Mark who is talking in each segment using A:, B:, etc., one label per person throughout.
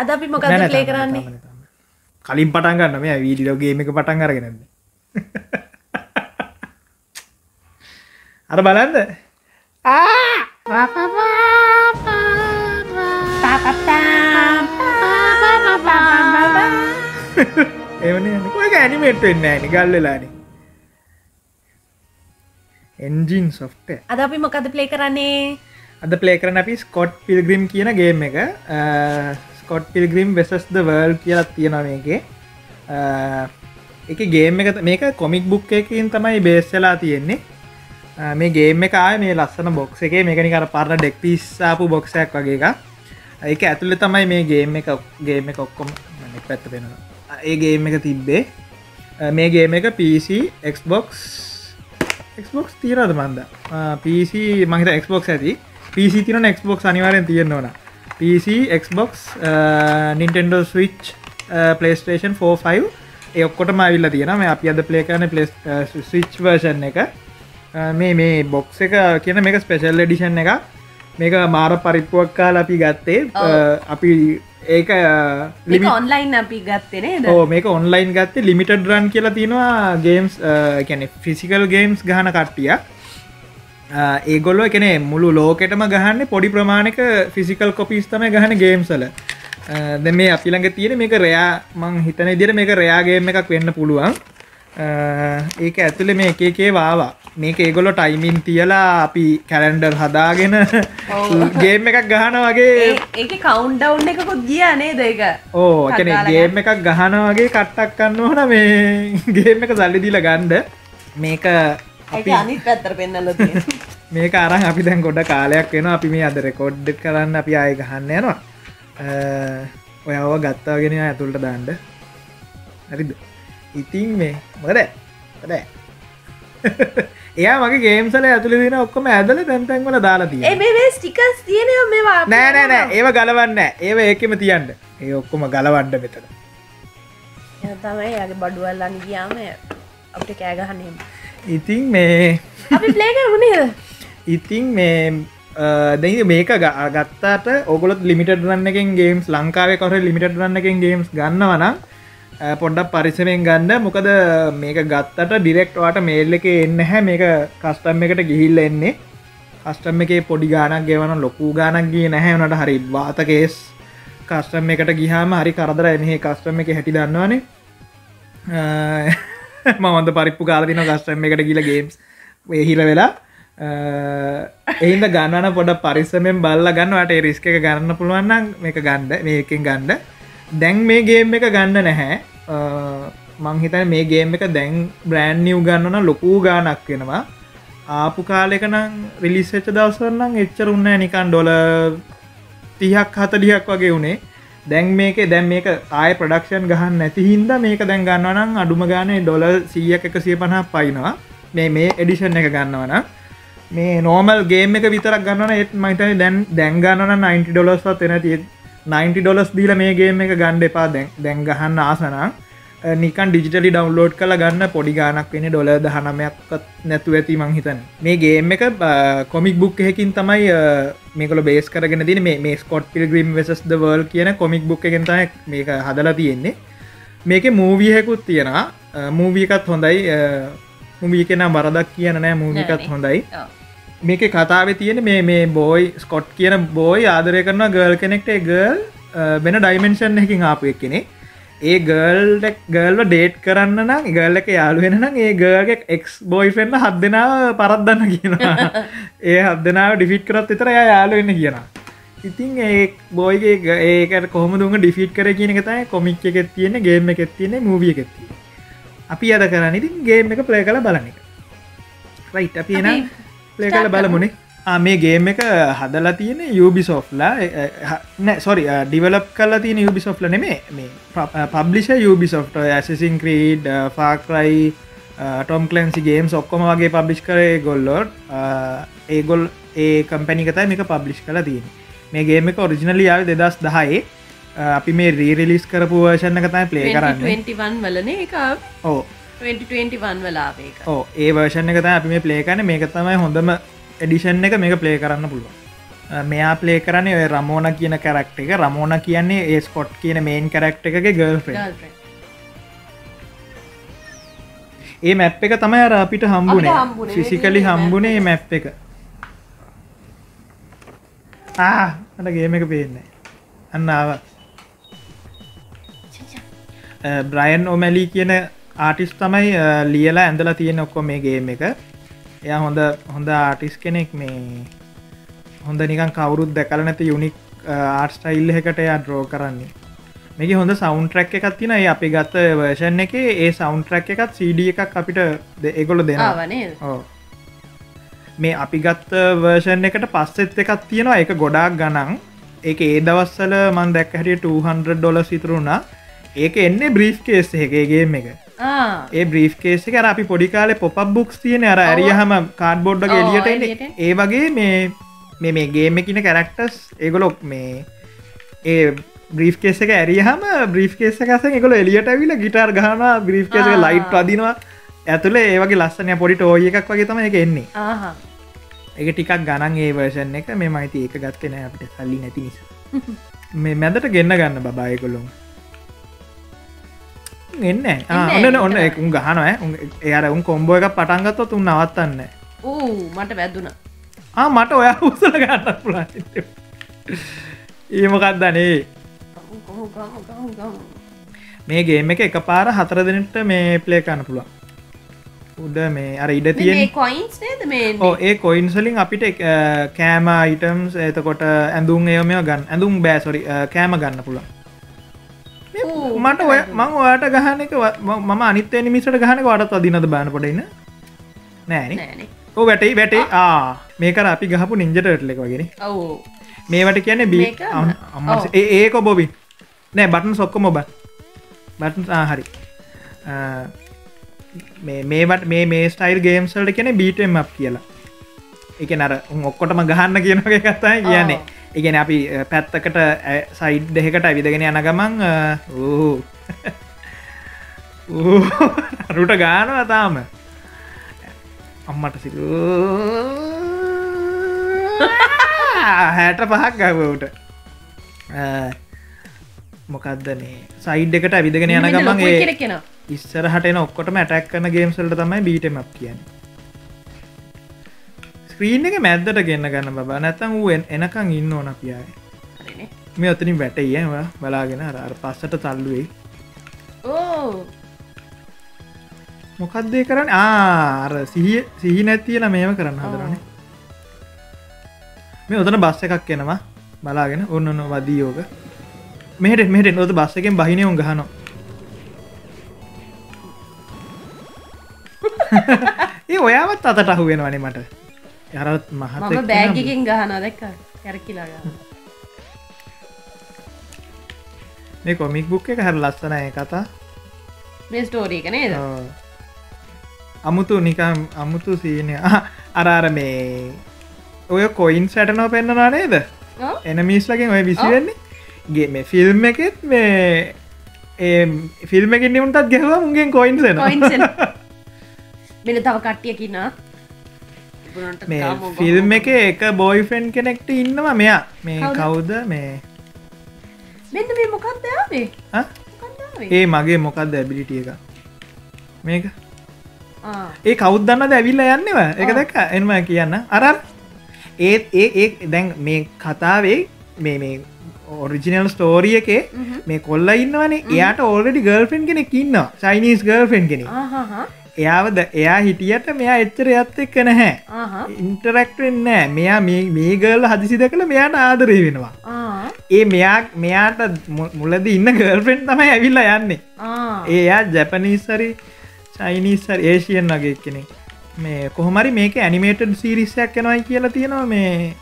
A: අද අපි මොකද
B: නෑ,
A: කරන්නේ.
B: කලින් පටන් ගන්න මේ වීඩියෝගේම එක පටන් අරගෙනද? අර බලන්ද එවන. ඔය ඇනිමේට් වෙන්න ඇනි ගල්ලලාන එන්ජින් සොෆ්ට
A: අද අපි මොකද ප්ලේ කරන්නේ?
B: අද ප්ලේ කරන අපි ස්කොට් පිල්ග්‍රිම් කියන ගේම් එක ස්කොට් පිල්ග්‍රිම් වෙසස්ද වර්ල් කියලත් තියෙන මේකේ. එක ගේම් එක මේක කොමික් බුක් එකකින් තමයි බේස්සලා තියෙන්නේ. අ, මේ ගේම් එක ආය මේ ලස්සන බොක්ස එක. මේකනි කර පරණ ඩෙක් පිස්සාපු බොක්සයක් වගේ එක ඒක ඇතුළ තමයි මේ ගේම් එක ගේම එක ඔක්කොම පැත්ත පෙනවා. ඒ ගේම් එක තිබ්බේ. අ, මේ ගේම එක PC Xbox Xbox තීරද මන්ද? PC මහිත Xbox ඇති. PC තිරන Xbox අනිවාරෙන් තියෙන්න්න ඕන. PC Xbox Nintendo Switch PlayStation 45 ඒ ඔක්කොට මවිල්ල තියෙන මේ අපි අද ප්ලේ කරන පලස් ස්විච් වර්ෂන් එක. අ, මේ මේ බොක්ස එක කියන මේක ස්පෙශල් එඩිෂන් එක මේක මාර පරිප්පුවක් කාල අපි ගත්තේ. අපි ඒක
A: ඔන්ලයින් අපි ගත්තේ නේද?
B: ඕ මේක ඔන්ලයින් ගත්තේ. ලිමිටඩ් රන් කියලා තියෙනවා ගේම්ස් කැනෙ ෆිසිකල් ගේම්ස් ගහන කට්ටිය ඒගොල්ලෝ එකන මුළු ලෝකෙටම ගහන්න පොඩි ප්‍රමාණක ෆිසිකල් කොපිස් තම ගහන ගේම්සල ද මේ අපිළඟ තියෙන මේක රයා මං හිතන දිර මේක රයාගේම එකක් වෙන්න පුළුවන්. ඒක ඇතුළ මේ එක එකේ වාවා මේක ඒගොල්ලො ටයිමින් තියලා අපි කැලන්ඩර් හදාගෙන ගේම් එකක් ගහන වගේ.
A: ඒක කවුන්් ඩව් එකකුත් ගිය නේද ඒක?
B: ඕ කන
A: කට්ටාල
B: ගේම් එකක් ගහන වගේ කට්ටක් කන්න ඕන මේ ගේම් එක සල්ලි දීල ගණ්ඩ මේක
A: අනිත් පැත්තර පෙන්නල
B: මේක අරන් අපි දැන් ගොඩ කාලයක් වෙන අපි මේ අද රෙකෝඩ් කරන්න අපි ආය ගහන්න යනවා. ඔයාව ගත්තාගෙන ඇතුළට දාන්ඩ හරිද? ඉතින් මේ මොද ොද එයා මගේ ගේම්සල ඇතුළ දින ඔක්කොම ඇදල තැන්තැන්වල දාලා තිය
A: ස්ටිකස් තියෙන මේවා
B: නෑ නෑ නෑ. ඒව ගලවන්න ඒව ඒකෙම තියන්ට ඒ ඔක්කොම ගලවන්ඩ මෙතන.
A: තමයි යාගේ බඩුවල්ලන්න ගියාම අපට කෑගහන්නේම
B: ඉතින් මේ ඉතින් මේ දැ මේක ගත්තාට ඔගොලත් ලිමිට රන්න එකෙන් ගේම්ස් ලංකාව කොර ලිමිට රන්න එකෙන් ගේම්ස් ගන්නවනම් අ, පොඩ්ඩක් පරිසමෙන් ගන්න. මොකද මේක ගත්තට ඩිරෙක්ට්වාට මේල් එක එන්න හැ මේක කස්ටම් එකට ගිහිල්ල එන්නේ. කස්ටම් එක පොඩි ගානක් ගෙවන ලොකු ගානක්ගේ නැහැ. වනට හරි වාතකේස් කස්ටම් එකට ගිහාම හරි කරදර එනෙහි කස්ටම් එක හැටි දන්නවානේ මවන්ද පරිප්පු කාලදින කස්ටම් එකට ගිල ගේම්ස් හිල වෙලා එහින්ද ගන්නන පොඩ පරිස්සමෙන් බල්ල ගන්නවට රිස්ක එක ගන්න පුළුවන්නම් මේක ගණ්ඩ මේකින් ගණ්ඩ දැන් මේ ගේම් එක ගන්න නැහැ. මංහිතන මේ ගේම් එක දැන් බ්‍රෑන්් නිව් ගන්නන ලොකූ ගානක් වෙනවා. ආපු කාලෙක නම් රිලිස්සච්ච දවසරන්නම් එච්චර උන්න නිකන් ඩොල තිහක් හතලියක් වගේ වුණේ දැන් මේක දැන් මේක ආය ප්‍රඩක්ෂන් ගහන්න නැති හින්ද මේක දැන් ගන්නවනම් අඩුම ගානේ ඩොල සීයක් එක සිය පණහ පයිනවා මේ මේ එඩිෂන් එක ගන්නවන මේ නෝමල් ගේම එක විතරක් ගන්න ඒත් මයිතයි දැන් දැන්ගන්නන 90 ඩොලස්වත් එන ති 90 ඩොලස් දීල මේ ගේම එක ගණ්ඩ එපා. දැන් දැන් ගහන්න ආසනම් නිකන් ඩිජිටලි ඩවන්ලෝඩ් කළ ගන්න පොඩි ගානක් වෙන ඩොල දහනමයක්ත් නැතු ඇති මං හිතන් මේ ගේම් එක කොමික් බුක් එකකින් තමයි මේකල බේස් කරගෙන දින මේ ස්කොට් පිල්ග්‍රීම් වෙසස් වර්ල් කියන කොමික් බුක් එකෙන්තයි මේක හදලා තියෙන්නේ. මේක මූවියහෙකුත් තියෙනවා. මූවියකත් හොඳයි. මුවී කෙන බරදක් කියන නෑ මූවිකත් හොඳයි. මේක කතාව තියෙන මේ මේ බෝයි ස්කොට් කියන බෝයි ආදරය කරන ගර්ල් කෙනෙක්ට. ගර්ල් වෙන ඩයිමෙන්ශන් එකින් ආපු එක් කෙනෙ ඒ ගර්ල්ඩක් ගර්ල්ව ඩේට් කරන්න නම් ගල්ල එක යාලුවෙන නම් ඒ ගර්ග එක් බෝයි ෆෙන්න්න හත් දෙනාව පරත්දන්න කියනවා. ඒ හත් දෙනාව ඩිෆිට් කරත් විතර යා යාලුවෙන්න කියනවා. ඉතින් ඒ බෝයිගේ ඒකට කොහම දුම ඩිෆිට් කර කියන එකතයි කොමික් එකෙත් තියෙන ගේම එකෙත් තියෙන මූවිය එකෙත්තිය අපි අද කරන්න ඉතින් ගේම් එක ප්ලේ කළ බලන එක. රයිට් අපි එන ප්ලේ කළ බලමුණේ මේ ගේම් එක හදලා තියෙන යුබිසෝෆ්ලා නෑ සොරි ඩිවලප් කල්ලා තියෙන යුබිසෝෆ්ල නෙමේ මේ publish යුබිසෝෆ්ට Assassin's Creed Far Cry Tom Clancy games ඔක්කොම වගේ පබ්ලිෂ් කරේ ගොල්ලොඩ් ඒගොල් ඒ කම්පැනිකතයි මේක පබ්ලිෂ් කලා තියෙන මේ ගේම එක ඔරිජිනල යාව දෙදස් දහයේ. අපි මේ රීරිලිස් කරපු වර්ෂණ කතයි ප්ලේ කරන්න.
A: 21 වලන එක
B: ඕ
A: 2021 වලාපේක
B: ඕ ඒ වර්ෂණ කත අපි මේ ප්ලේ කන මේක තමයි හොඳම එඩිෂන් එක මේක ප්ලේ කරන්න පුළුවන්. මෙයා පලේ කරන්නේ ඔය රමෝන කියන කරක්ට එක. රමෝන කියන්නේ ඒ ස්කොට් කියන මේන් කරක්ට එකගේ
A: Girlfriend.
B: ඒ මැප් එක තමයි අර අපිට හම්බුනේ. ෆිසිකලි හම්බුනේ. මැප් එක ආට ගේම එක. පේන්නේ. අන්න ආව. බ්‍රයන් ඔමැලී කියන ආටිස් තමයි ලියලා ඇඳලා තියෙන ඔක්කො මේ ගේම එක එයා හොඳ හොඳ ආටිස් කෙනෙක් මේ හොඳ නිකන් කවුරුත් දැකල නැති යුනික් ආර්ස්ටයිල් එකට එයා ඩ්‍රෝ කරන්නේ. මේක හොඳ සෞන් ට්‍රක් එකක් තින ඒ අපි ගත්ත වර්ෂන් එක ඒ සෞන් ට්‍රක් එකත් සඩ එකක් අපිට එගොල දෙනවා. මේ අපි ගත්ත වර්ෂන් එකට පස්සෙත් එකක් තියෙනවා. එක ගොඩාක් ගණන්. ඒක ඒ දවස්සල මන් දැක් හැටිය 200 ඩොල සිතුරුණා ඒක එන්නේ බ්‍රීෆ් කේස් එකගේම එක ඒ බ්‍රීෆ් කේස කර අපි පොඩිකාල පොප බුක්ස් තියෙන අර ඇරියහම කාඩ් බොඩ්ඩ එලියට. ඒ වගේ මේ මේ මේ ගේම කින කැරක්ටස් ඒගොලොක් මේ ඒ බ්‍රීෆ් කේස එක ඇරියහම බ්‍රීෆ් කේස එකස එකකොල එලියට ඇවිල ගිටර් ගහන බ්‍රීෆ් කේස. ලයිට් අදිනවා ඇතුළේ ඒවගේ ලස්සනය පොඩිට ඕය එකක් වගේ තම එක එන්නේ. එක ටිකක් ගණන් ඒ වර්ෂන් එක. මේ මයිති ඒක ගත්තෙන අපිට සල්ලි නැති නිසා. මේ මැදට ගෙන්න්න ගන්න බායකොළුම් එන්න ඔන්න ඔන්න උන් ගහනය එයාර උන් කොම්බෝ එක පටන්ගත්ත තුන් නවත්තන්න
A: ඌ මට වැැදුන.
B: ආ මට ඔයා උසල ගන්න පුලා ඒමකක්දනේ මේ ගේම එක එක පාර හතර දෙනට මේ පලේ කන්න පුළුවන්. උඩ මේ අර ඉඩ තියෙන් ඒ කොයින්සලින් අපිට කෑම අයිටම්ස් එතකොට ඇඳුම් ඒමය ගන්න ඇඳුම් බෑසොරි කෑම ගන්න පුළන්
A: ඌ,
B: මට ඔය මං ඔයාට ගහන එක මම අනිත්තය නිමිසට ගහන වටත් අදිනද බාන පොඩන්න? නෑන. ඕ වැටයි වැටේ ආ මේකර අපි ගහපු නිංජටටලෙක වගෙන. මේවට කියන්නේ බී. ඒක බොබි නෑ බටන් සොක්ක මොබ බටන් හරි. මේ මේවට මේ මේ ස්ටයිල් ගේම්සල්ට කියන බීටම් අප් කියලා එක නර ඔක්කොටම ගහන්න කියනගේ කත්තයි කියන්නේ. ඉගෙන අපි පැත්තකට සයිඩ් දෙකට ඇවිදගෙන යන ගමන් රුට ගානවා තාම. අම්මට සිරු හැට පහක් ගවට මොකක්දනේ සයිඩ් එකට ඇවිදගෙන යන ගමන් ඒ
A: කෙනෙක්ෙන
B: ඉස්සර හටන ඔක්කොටම ඇටැක් කන ගේම්සල්ට තමයි බීටමක් කියන්න ස්ක්‍රීන් එක මැද්දට ගන්න ගන්න බා නැතම් වූ එනකං ඉන්න ඕන පියාය මේ ඔතනින් වැටයි ඒවා බලාගෙන අර පස්සට තල්ලුවේ
A: ඕ.
B: මොකක්දේ කරන්න? ආර සිහි නැතියල මේම කරන්න හදරන මේ ඔතන බස්ස එකක් එනවා. බලාගෙන ඔන්න ඔන්න වදී යෝක මෙහට මෙට නොද බස්ස එකෙන් බහිනයුන් ගහනවා. ඒ ඔයාවත් අතට අහු වෙනවනේ මට යරත්
A: මම බෑගකින් ගහන දැක්ක කැරකිලාග
B: මේ කොමික් බුක් එක හර ලස්සනය කතා.
A: මේ ස්ටෝරීක නේද?
B: ඔව්. අමුතු නිකම් අමුතු සීනය අරාර මේ ඔය කොයින් සැටනෝ පෙන්න්නනා නේද?
A: ඔව්.
B: එනමිස්ලකින් ඔය විසිවෙන්නේ ගේ මේ ෆිල්ම් එකෙත් මේ ඒ ෆිල්ම් එකින් නිමුටත් ගැහව මුගෙන්
A: එන. මෙන තව කට්ටියකින්න
B: මේ ෆිල්ම් එක එක බෝයිෆෙන්් කෙනෙක්ට ඉන්නවා මෙයා. මේ
A: කවුද?
B: මේ
A: මෙන්න මේ මොකක්දයාවේ
B: ආ? ඒ මගේ මොකක්ද ඇබිලිටිය එක? මේක? ඒ කෞද්දන්න දැවිල්ල යන්නවා. එක. දැක්ක? එන්ම කියන්න. අරන් ඒත් ඒ ඒ දැන් මේ කතාවේ මේ මේ ඔරිජිනල් ස්ටෝරිය එකේ මේ කොල්ල ඉන්නවනේ. එයාට ඕල්ඩි ගර්ෆෙන් කෙනෙක් ඉන්න සයිනිස් ගර්ෆෙන් කෙනෙ එයාවද එයා හිටියට මෙයා එච්චර ඇත් එක්ක නැහැ. ඉන්ටරක්ටෙන්නෑ මෙයා මේ ගර්ල හදිසි දැකළ මෙයාට ආදරය වෙනවා. ඒ මෙයා මෙයාට මුලද ඉන්න ගර්ෆෙන්් තමයි ඇවිල්ලා යන්නේ. ඒයා ජැපනිස්සරි චයිනිස්සර් ඒෂයන් වගේ කෙනෙක්. මේ කොහොමරි මේක ඇනිමේටඩ් සිරිස්සයක් කෙනවයි කියලා තියෙනවා. මේ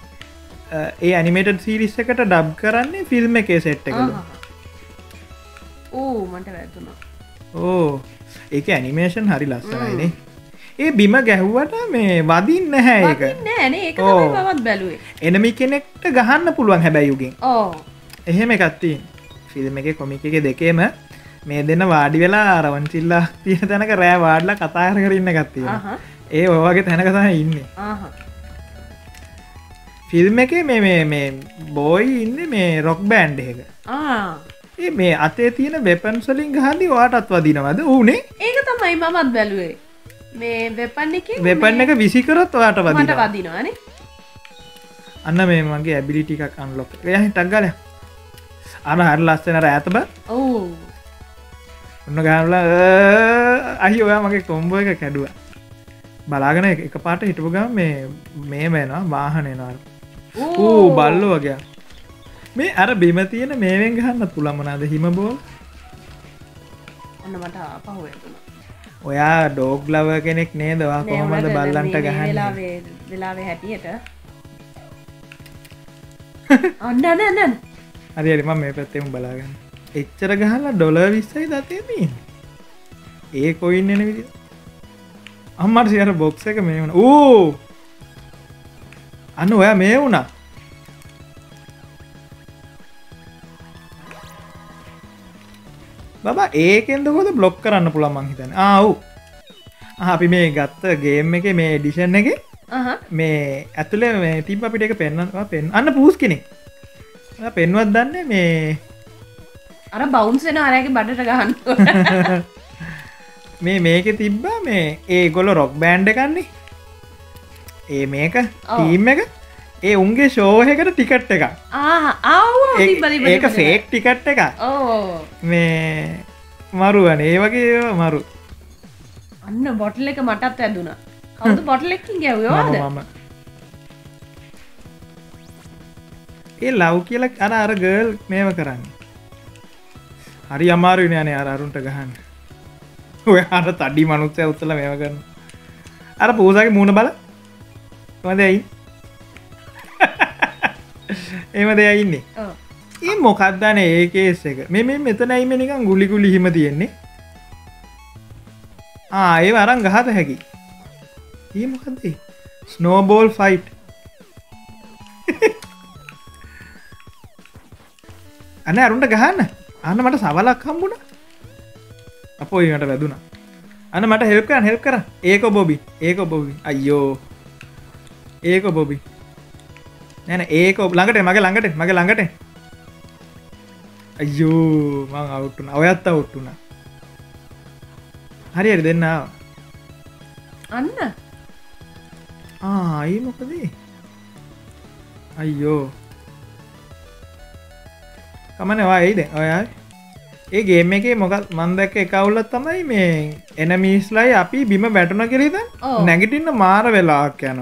B: ඒ ඇනිමේටඩ් සිරිස්ස එකට ඩබ් කරන්නේ ෆිල්ම් එකේ සෙට් එකල
A: ඕ මට වැැතුනා
B: ඕ ඒක ඇනිමේෂන් හරි ලස්සනයිනේ ඒ බිම ගැහ්වට මේ වදින්න හැ ඒක.
A: නෑනේ ඒක
B: ඕ.
A: තමයි මමත් බැලුවේ.
B: එනමි කෙනෙක්ට ගහන්න පුළුවන් හැබැයුගෙන්
A: ඕ.
B: එහෙම එකත්තින් ෆිල්ම් එක කොමික එක දෙකේම මේ දෙන්න වාඩි වෙලා අරවන්චිල්ලා තිය තැනක රෑ වාඩ්ල කතාර කරන්න ගත්තිය. ඒ ඔවාගේ තැනක තහ ඉන්න. ෆිල්ම් එක මේ බෝයි ඉන්න මේ රොක් බෑන්් එක.
A: ආ
B: ඒ මේ අතේ තියෙන වෙපන්සලින් ගහන්දි වාටත් වදිනවද? ඕනේ
A: ඒක තමයි මමත් බැලුවේ. මේ වෙපන්න එක
B: වෙපන්න එක විසිකරොත් ඔයාට
A: මට
B: වදින
A: වදිනවානේ
B: අන්න මේ මගේ ඇබිලිටික අන්ලොක් ය ටක්ගල අන හර ලස්සනර ඇතබ
A: ඔවු.
B: ඔන්න ගානල අහි ඔයා මගේ කොම්බෝ එක කැඩුව. බලාගෙන එක පාට හිටපුගම් මේ මේ වෙනවා වාහනයනවා ඌ බල්ලෝ වගේ මේ අර බිම තියෙන මේවෙන් ගහන්න පුළමනාද හිම බෝල්?
A: ඔන්න මට පහුවතුන
B: ඔයා ඩෝග් ලව කෙනෙක් නේදවා කොහොමද බල්ලන්ට ගහන්න?
A: වෙලාවේ හැටියට. ඔන්න නැනන්
B: හරි හරිම මේ පැත්තෙම බලාගන්න. එච්චර ගහලා ඩොල විස්සයි දතයමී ඒ කොයින්න එන විදි අම්මට සියර බොක්ස එක මේ වුණ. ඕ අන්න ඔයා මේ වුණා බබා ඒකෙන්දකොද බ්ලොක් කරන්න පුළන් මංහිතන ආව් අපි මේ ගත්ත ගේම් එක මේ ඩිෂන් එක මේ ඇතුළේ මේ තිබ අපිට එක පෙන්න්නවා පෙන් අන්න පූස් කෙනෙක්. පෙන්වත් දන්න මේ
A: අර බෞන්සෙන අරයක බඩට ගහන්න
B: මේ මේක තිබ්බා මේ ඒ ගොල රොක් බෑන්්ඩ කන්නේ ඒ මේක ටීම් එක ඒ උන්ගේ ශෝහකට ටිකට් එක ඒක ෆේක් ටිකට් එක මේ මරුවන ඒ වගේ මරු.
A: අන්න බොටල් එක මටත් ඇදුනා. කවුද බොටලෙක්කින් ගැව්වාද
B: මම ඒ ලව් කියල අර අර ගර්ල් මේව කරන්න. හරි අමාරු නෑනේ අර අරුන්ට ගහන්න. ඔය අර තඩි මනුත්සය උත්තල මේව කරන්න අර පූසගේ මූුණ බල. මදයි එම දෙයඉන්නේ ඒ මොකක්දන ඒකේස් එක? මෙ මෙතනයිම නිකම් ගුලිකුලි හිම තියෙන්නේ. ආඒ අරන් ගහත හැකි. ඒ මොකක්දේ ස්නෝබෝල් ෆයිට් අන අරුන්ට ගහන්න. අන්න මට සවලක් හම්බුණ. අපෝ ඒට වැදුන. අන්න මට හෙල්කන් හෙල් කර ඒක බොබි ඒක බොබි අයියෝ. ඒක බොබි නැන ඒක ළඟට මගේ ළඟට මගේ ළඟට අයෝ මං අවුට්ටුන ඔයත් අවුට්ටුන හරියට දෙන්න
A: අන්න.
B: ආයි මොකදේ? අයියෝ. කමනවා ඒද ඔයා ඒ ගේම එක මොකල් මන්දක එකවුල්ලත් තමයි මේ එන මිස්ලයි අපි බිම බැටුන කෙරේද. නැගිටින්න මාර වෙලාක් යන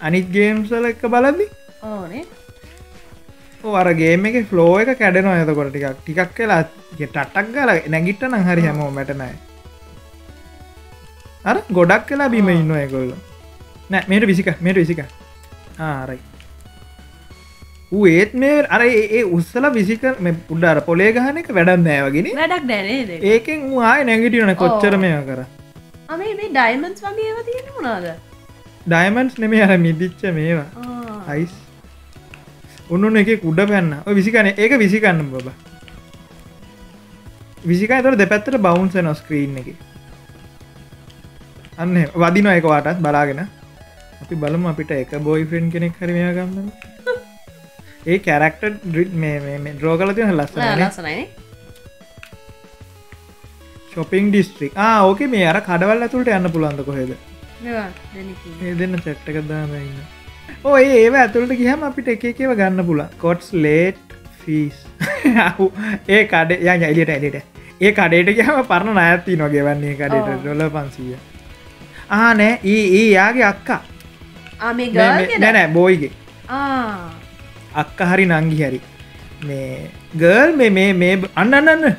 B: අනිත් ගේම්සල එක බලදි
A: ඕනේ.
B: වරගේම එක ෆලෝ එක කැඩෙන ඇතකොට ටිකක්. ටිකක් කියලා ටටක් ගල නැගිට්ට නං හරි හැමෝ මැටනයි අර ගොඩක් කලා බිම ඉන්න ඇකොල්ල නෑ මේට විසික මේට විසික. ආරයි. ඒත් මේ අර ඒ උත්සල විසික මේ පුඩ්ඩාර පොලේ ගහන එක වැඩන්න නෑවගෙන
A: වැඩක් දැනේද
B: ඒකෙන් ආය නැගිටියන කොච්චර මේ කර.
A: මේ ඩයිමන්ස් වගේ ඒව තියෙන මොනාද
B: ඩයිමන්ස් නෙමේ අර මිදිච්ච මේවා. අයිස් උන්නු එක උඩ පැන්න. විසිකන. ඒක විසිකන්න බබ. විසිකා තොර දෙපැත්තට බවුන්ස නො ස්ක්‍රීන් එක. අන්න වදින එක වාටත් බලාගෙන. අපි බලමු අපිට එක බොයි ෆ්‍රෙන්් කෙනෙක් හරිමය ගන්න ඒ කැරක්ට ඩිට් මේ ද්‍රෝ කල තියන ලස්සන
A: ලස්සනයි
B: ශොපිං ඩිස්ට්‍රික් ඕක මේ අර කඩවල් ඇතුළට යන්න පුළන්ද කොහෙද. ඒ දෙන්න චැට්ටක දාමන්න ඕ ඒ ඇතුළට ගහම අපිට එක එකව ගන්න පුල කොට්ස් ලේට් ෆීස් ඒ කඩ ය එලියට ඇලට ඒ කඩේට ගහම පරණ නඇත්ති නොගෙවන්නේ කඩට. ඩොල පන්සීය ආනෑ ඒ ඒ යාගේ අක්කා.
A: ආ මේ
B: මේ- මේ-
A: ගර්ල්
B: නෑ නෑ බෝයිගේ. අක්ක හරි නංගි හරි. මේ ගර්ල් මේ මේ මේ අන්න අන්න අන්න.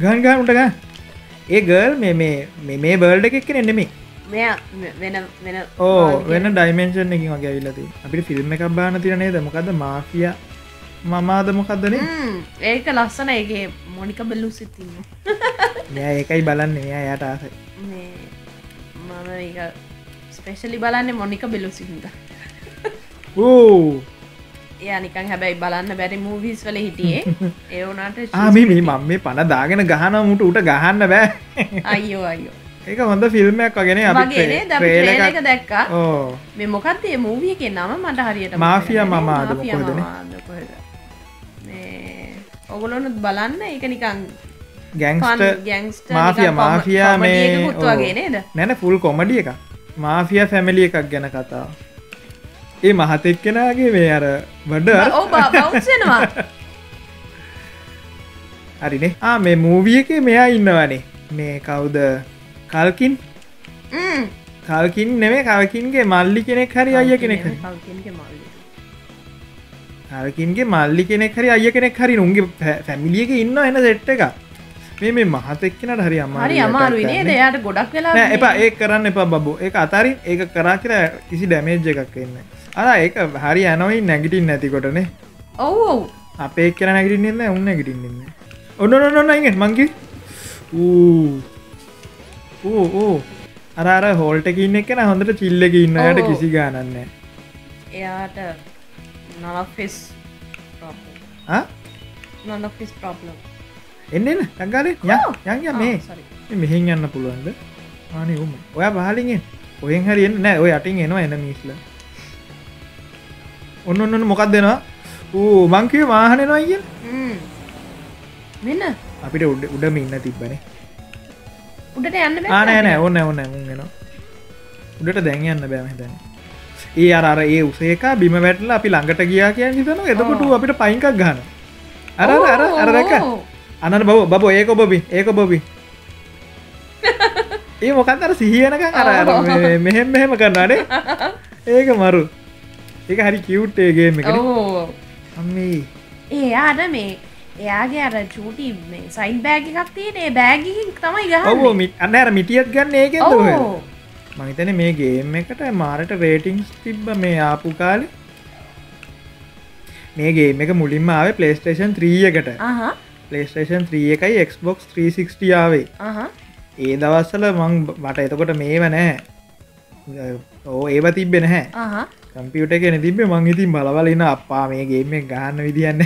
B: ගන්ගා උටග ඒ ගර්ල් මේ මේ මේ බර්ල්ඩ එකක් නෙමේ ඕ වෙන ඩයිමෙන්ශන් එකින් වගේ ඇවිලති අපිට ෆිල්ම් එකක් බාන තිරනේ දමකද මාෆිය. මමාද මොකක්දනේ
A: හ්ම්, ඒක ලස්සන ඒගේ මොනික බෙල්ලු සිතින්න
B: නෑ ඒකයි බලන්න. එයා යට ආස
A: මම ඒක ස්පෙශලි බලන්න මොනික බෙලු සිහිද
B: ඕ
A: එයා නිකන් හැබැයි බලන්න බැරි මූවිස් වල හිටියේ. ඒ වනාට
B: ආමි මේ මම මේ පණ දාගෙන ගහන මුට උට ගහන්න බෑ.
A: අයියෝ අයියෝ
B: ඒක හොඳ ෆිල්ම්මයක් වගෙන අපි එකක්-
A: දැක්කා. මේ මොකක්ද මේ මූවී එකේ නම මට හරියට
B: මාෆියා. මමාද
A: මාෆියා
B: මොකදනේ?
A: මමාද කොහෙද? මේ ඔගොල්ලොනුත් බලන්න ඒක නිකන්
B: gangster
A: fun gangster
B: mafia mafia මේ.
A: වගේ නේද?
B: නැන ෆුල් කොමඩිය එක මාෆිය ෆැමිලි එකක් ගැන කතා ඒ මහතෙක් කෙනගේ මේ අර වඩ
A: ඔව් බවුන්ස් වෙනවා.
B: හරිනේ ආ මේ මූවිය එක මෙයා ඉන්නවනේ මේ කවුද කල්කින්. කල්කින් නෙමේ කල්කින්ගේ මල්ලි කෙනෙක් හරි අය කෙනෙක්
A: කල්කින්ගේ මල්ලි.
B: කෙනෙක් හරි අය කෙනෙක් හරි උන්ගේ ෆැමිලියක ඉන්න එන සෙට් එක මේ මේ මහතෙක්කෙනට හරි අමා
A: හරි අමාරුයි නේද? එයාට ගොඩක් වෙලා
B: එපා ඒ කරන්න එපා බබෝ. ඒ අතරින් ඒක කරා කියලා කිසි ඩැමේජ් එකක් එන්න අර ඒක හරි ඇනොයි නැගිටින් නැතිකොටනේ.
A: ඔව්.
B: අපේ කර නැගටින්න උන්න නැගටින්නන්න ඔන්න නොන්න ඉගෙන් මංකි ඌ ඕ අර හෝල්ට ඉන්න එකන හොඳට චිල්ලක ඉන්නයට. කිසි ගානන්න
A: එයාට of his problem.
B: එන්න තංගාලේ යන් මේ. මෙහෙන් යන්න පුළුවන්ද? ආනි උම ඔය පහලිගෙන් ඔයෙන් හරි එන්න. ඔය අටින් එනවා එන මිස්ල ඔන්න ඔන්න මොකක් දෙනවා ඌ මංකිව වාහනෙනවා
A: ම්ම්. මෙන්න.
B: අපිට උඩ උඩම ඉන්න තිබ්බනේ
A: උඩට යන්න
B: නෑ ඕන්න ඕන්න මුන් එනවා. උඩට දැන් යන්න බෑම හිතන ඒ අර ඒ උසේක බිම වැටල අපි ළඟට ගියා කියන් හිතන එතකොට අපිට පයින්කක් ගන්න අර අර අර අර දැක
A: ඕ.
B: අනට බව බබ ඒක බොබි ඒක බොබි ඒ මොකන්තර සිහියනක අර මෙහෙම මෙහෙම කරන්නනේ ඒක මරු. ඒක හරි කිව්ට්ඒගේ එක. අම්මේ.
A: එයාට මේ එයාගේ අර චූටි මේ සයින් බෑග එකක් තියෙන ඒ බෑගකින් තමයි
B: ඔව
A: ගහන්නේ.
B: අන්න අර මිටියත් ගන්න
A: ඔව්.
B: මහිතන මේ ගේම් එකට මාරට රේටිංස් තිබ්බ මේ ආපු කාලෙ මේ ගේම එක මුලින්ම ආවේ පලේස්ටේෂන් 3 එකට
A: අහහ.
B: පලේස්ටේෂන් 3 එකයි Xbox 360 ආවේ. ඒ දවස්සල මං මට එතකොට මේව නෑ ඕ ඒව තිබෙන හැ. කම්පියුට කෙන තිබේ මං ඉතින් බලවලන්න අපා මේ ගේම ගහන්න විදින්න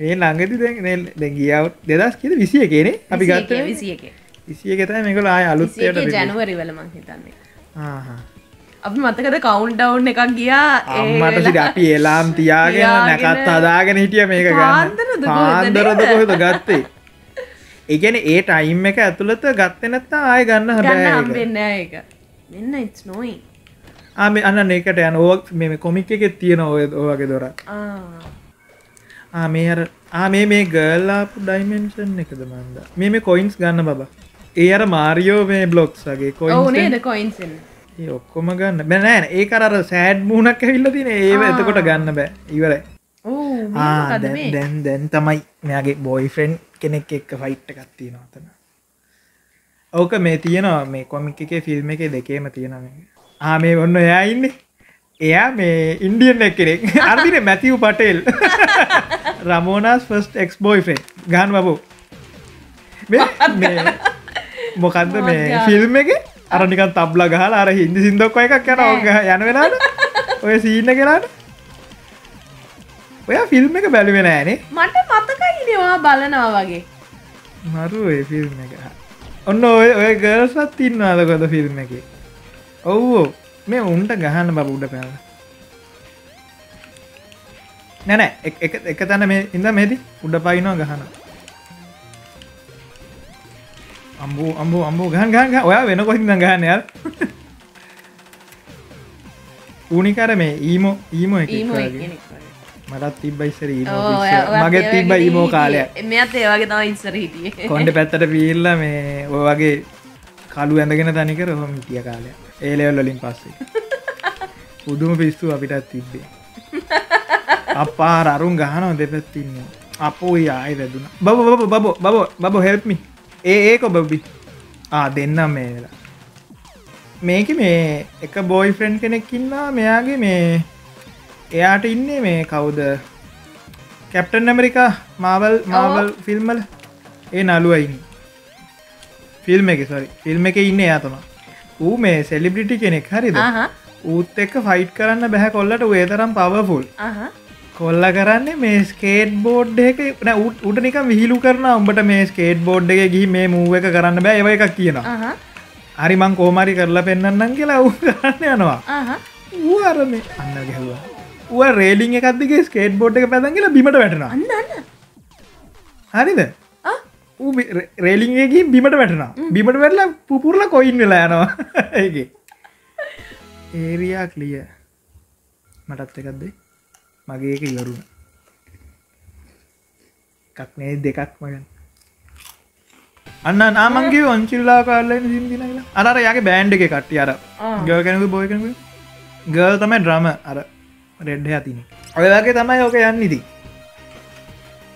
A: නෑනේ කියලා.
B: මේ ළඟති දැ ගියාව දෙදස් කියද? විසිය කියනේ අපි
A: එකේ,
B: ගත්ත?
A: විසි එකේ.
B: විසිය කෙතයි මේකල ආය
A: එකේ ජැනුවරි වල මං හිතන්නේ. අපි මතකද කවුන්් ඩව් එකක් ගියා? ඒ
B: අම්මට සිට අපි එලාම් තියාගෙන නැකත් අදාගෙන හිටිය මේක ගන්න. පාන්දරද
A: නේද?
B: කොහෙද ගත්තේ? ඒගැන ඒ ටයිම් එක ඇතුළත ගත්ත නැත්තා ආය ගන්න
A: ගන්න
B: හබෑ
A: හම්බෙන්න ඒක. මෙන්න ඉස් නොයි
B: ආම අන්න ඒකට යන ඕක් මේ කොමික් එකෙත් තියෙන ඔය ඕගේ දොර ආ මේ අර ආ මේ මේ ගල්ලාපු ඩයිමෙන්ෂන් එකද මන්ද? මේ මේ කොයින්ස් ගන්න බබ. ඒ අර මාරියෝ මේ බ්ලොක්ස් වගේ
A: ඔවු
B: කොයින්
A: නේද? කොයින්සෙන්
B: ඒ ඔක්කොම ගන්න. බැනෑන ඒ අර සෑඩ් මූුණක් ඇවිල්ල තින ඒ එතකොට ගන්න බෑ. ඉවරයි. දැන්- දැන් තමයි මෙයාගේ බොයි ෆ්‍රෙන්් කෙනෙක් එක්ක ෆයිට් එකත්තිය නොතන ඕක මේ තියෙනවා. මේ කොමික් එකේ ෆිල්ම් එක දෙකේම තියෙනව ආ මේ ඔන්න එයා ඉන්න. එයා මේ ඉන්ඩියන් එක් කෙනෙක්. අර්දින Matthew Patel රමෝනස් first ex boyfriend ගාන් බබෝ. මොකක්ද මේ. ෆිල්ම් එක? අරනිකන් තබ්ල ගහලා අර හින්දි සිින්දොක් එකක් යන ඕග යන වෙලාට ඔය සීන්න කෙනාට ඔය ෆිල්ම් එක බැලිවෙන ෑනේ
A: මට මතකයිනවා බලනවා වගේ.
B: මරු ඔය ෆිල්ම් එක. ඔන්න ඔය ඔය ගර්සත් ඉන්නවාද කොද ෆිල්ම් එක? ඔව්ෝ මේ උන්ට ගහන්න බබුඩ පැල නැනෑ එක එක තැන මේ ඉඳ මෙදි උඩ පයිනවා ගහන අම්බූ අම්බූ අම්බූ ගහන් ගහන් ඔයා වෙන කොහිද ගහන්න ය ඌනිකර මේ ඊමෝ ඊමෝ එක. මටත් තිබ්බයිස්සර
A: ඒ
B: තිබ්බ ඊමෝ
A: හිටියේ.
B: කාලයක්.
A: මෙයත් ඒ වගේ තමයි ඉස්සර හිටියේ.
B: කොන්ඩ පැත්තට පිල්ල මේ ඔය වගේ කලු ඇඳගෙන තනිකර හොම හිටිය කාලය ඒලෙවල් වලින් පස්සේ. පුදුම පිස්සු අපිටත් තිබ්බේ අපා රරුන් ගහනව දෙපැත්තින්න අපෝ ආයි වැදුන. බබ බබ බබ බබ බබ හෙල්පමි ඒ ඒක බබි ආ දෙන්නම් මේ වෙලා. මේක මේ එක බෝයි ෆ්‍රෙන්් කෙනෙක්කින්නා මෙයාගේ මේ එයාට ඉන්නේ මේ කවුද? කැප්ටන් ඇමරිකා මාවල් මාවල් ෆිල්ම්මල ඒ නලුවයින් ෆිල්ම් එක සොරි ෆිල්ම් එක ඉන්න යාතම ඌ මේ සෙලිබ්‍රිටි කෙනෙක් හරිද? ඌත් එක්ක ෆයිට් කරන්න බැහැ කොල්ලට. ඒ තරම් පවෆුල් කොල්ල කරන්නේ මේ ස්කේට් බෝඩ් එක උට නික විහිලු කරන උඹට මේ ස්කේට් බෝඩ් එක ගිහි මේ මූව එක කරන්න බෑ ඒව එකක් කියනවා හරි මං කෝමරි කරලා පෙන්න්නම් කියලා ඔවු කරන්න යනවා. ඌරම අන්න ගැහවා. ඌ රේලිං එකක්දිගේ ස්කේට් බෝඩ් එක පැදන් කියලා බිමට වැටෙනවා. හරිද? ඌ රේලිංගේ බිමට වැටෙනවා. බිමට වැටලා පුපුරල කොයින් වෙලා යනවා? ඒගේ ඒරයා කලිය මටත් එකක්දේ මගේ එක ඉවරුණ එකක්නේ දෙකක් මගන්. අන්න නාමන්ගේ ඔංචිල්ලා කාල්ලන සිින්දිනලා අර යාගේ බෑන්්ඩ එක කට්ටිය අර. ගව කෙනක බෝය කෙනක ගල් තමයි ඩ්‍රම අර රෙඩ්ඩ ඇතින ඔයවාගේ තමයි ඕක යන්න ඉදි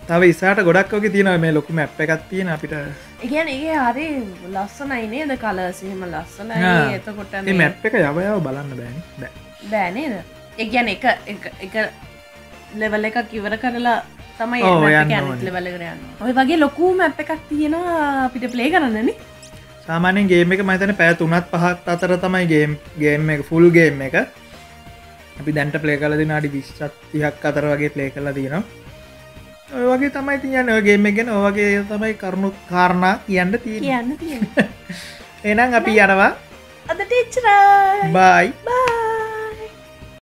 B: තව ඉස්සාට ගොඩක් ඕක තියෙන මේ ලොකුම ඇප් එකක් තියෙන අපිට.
A: ඉගැන ඒ හරි ලස්සනයි නේද කලසහෙම ලස්සනයි.
B: ආ.
A: එතකොට
B: ඒ මැප් එක යවයාව බලන්න බෑන. බෑ.
A: බෑනේද එක එක- එක ලෙවල එකක් ඉවර කරලා තමයි
B: ඔව්,
A: ඒ map
B: යන්න
A: එක අනිත්
B: ඕනේ.
A: level එකට යන්න. ඔය වගේ ලොකූ මැප් එකක් තියෙනවා අපිට ප්ලේ කරන්නන
B: සාමානෙන් ගේම එක මතන පෑ තුනත් පහත් අතර තමයි ගේම් ගේම් එක ෆුල් ගේම් එක. අපි දැන්ට ප්ලේ කල දිනාඩි විශ්චත් තිහක් අතර වගේ ප්ලේ කලා තියෙනවා. ඔය වගේ තමයි තියන්න ඔයගේම ගෙන. ඔවගේ තමයි කරුණු කාරණා කියන්න තිය
A: කියන්න තියෙන
B: එනම් අපි යනවා.
A: අදට එච්චරයි
B: බයි
A: බයි